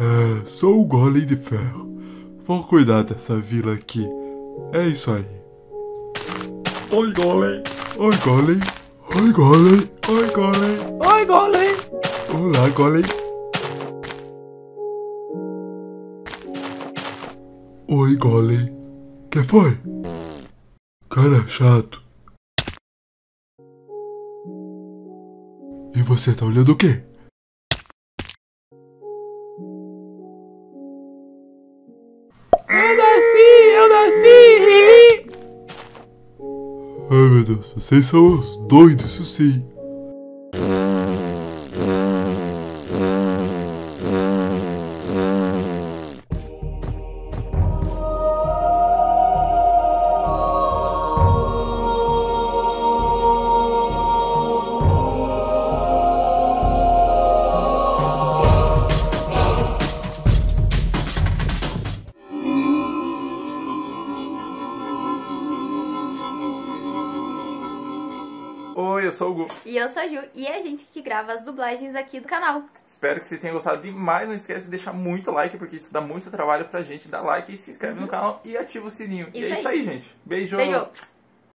É, sou o Golem de Ferro. Vou cuidar dessa vila aqui. É isso aí. Oi, Golem. Oi, Golem. Oi, Golem. Oi, Golem. Oi, Golem. Olá, Golem. Oi, Golem. Que foi? Cara chato. E você tá olhando o quê? Eu nasci, eu nasci. Ai meu Deus, vocês são os doidos, isso sim. Oi, eu sou o Gu. E eu sou a Ju, e é a gente que grava as dublagens aqui do canal. Espero que você tenha gostado demais. Não esquece de deixar muito like, porque isso dá muito trabalho pra gente. Dá like se inscreve no canal e ativa o sininho. e é Isso isso aí. aí, gente. Beijo! Beijo!